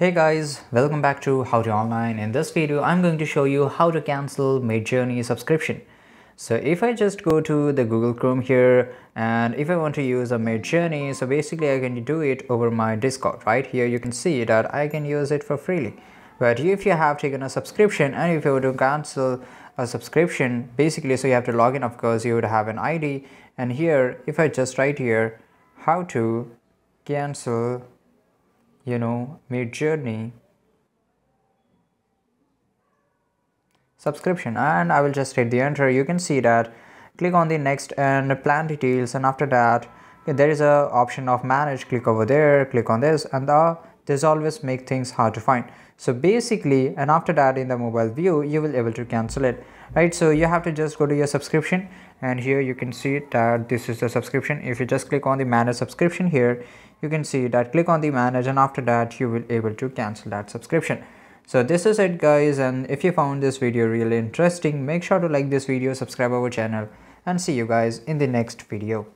Hey guys, welcome back to How to Online. In this video, I'm going to show you how to cancel Midjourney subscription. So if I just go to the Google Chrome here and if I want to use a Midjourney, so basically I can do it over my Discord, right? Here you can see that I can use it for freely. But if you have taken a subscription and if you were to cancel a subscription, basically so you have to log in, of course, you would have an ID. And here, if I just write here, how to cancel you know Midjourney subscription. And I will just hit the enter. You can see that. Click on the next and plan details. And after that there is a option of manage. Click over there. Click on this. And the this always make things hard to find. So basically and after that in the mobile view you will able to cancel it right? So you have to just go to your subscription and here you can see that this is the subscription. If you just click on the manage subscription here you can see that click on the manage and after that you will able to cancel that subscription. So this is it guys and if you found this video really interesting make sure to like this video subscribe our channel and see you guys in the next video